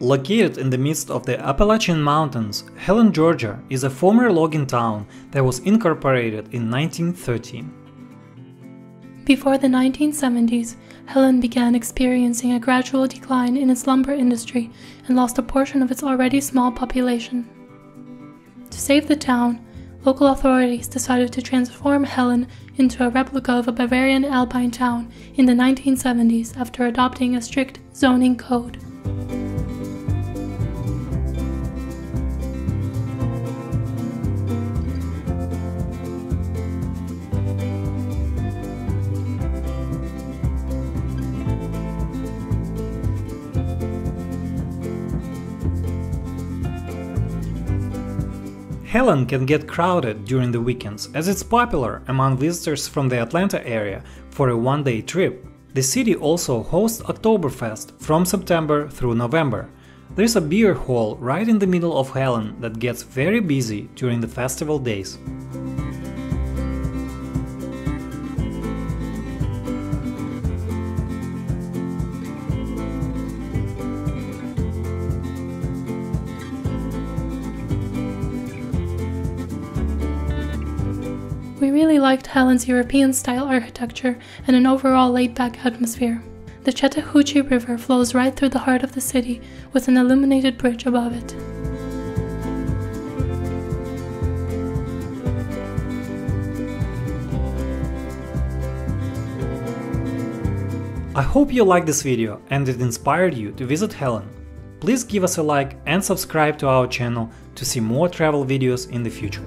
Located in the midst of the Appalachian Mountains, Helen, Georgia is a former logging town that was incorporated in 1913. Before the 1970s, Helen began experiencing a gradual decline in its lumber industry and lost a portion of its already small population. To save the town, local authorities decided to transform Helen into a replica of a Bavarian alpine town in the 1970s after adopting a strict zoning code. Helen can get crowded during the weekends as it's popular among visitors from the Atlanta area for a one-day trip. The city also hosts Oktoberfest from September through November. There's a beer hall right in the middle of Helen that gets very busy during the festival days. We really liked Helen's European style architecture and an overall laid back atmosphere. The Chattahoochee River flows right through the heart of the city with an illuminated bridge above it. I hope you liked this video and it inspired you to visit Helen. Please give us a like and subscribe to our channel to see more travel videos in the future.